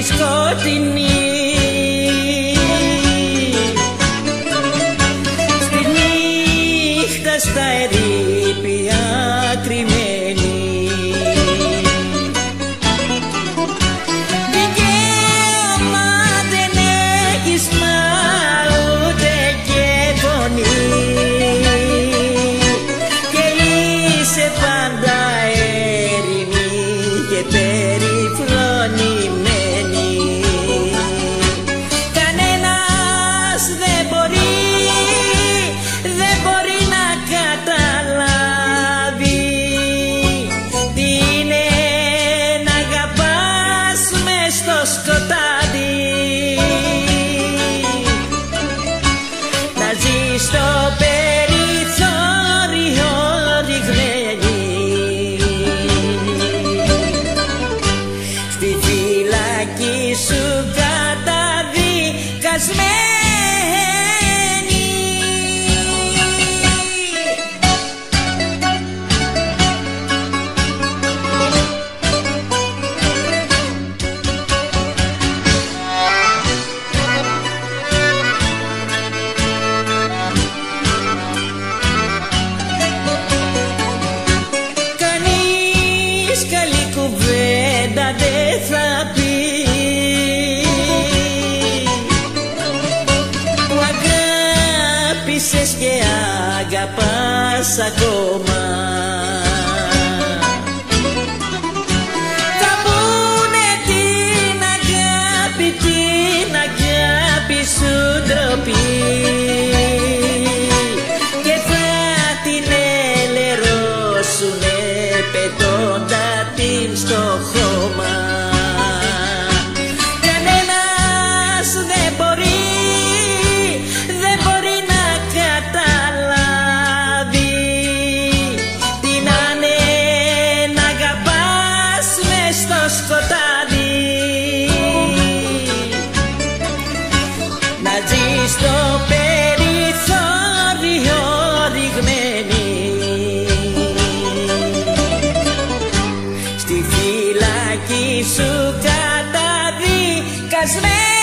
τη σκοτεινή Στη νύχτα στα ερή σου καταδικασμένη Κανείς καλή κουβέντα δεν θα πει. dança goma. να ζεις στο περιθώριο ρηγμένη στη φυλακή σου καταδικασμένη.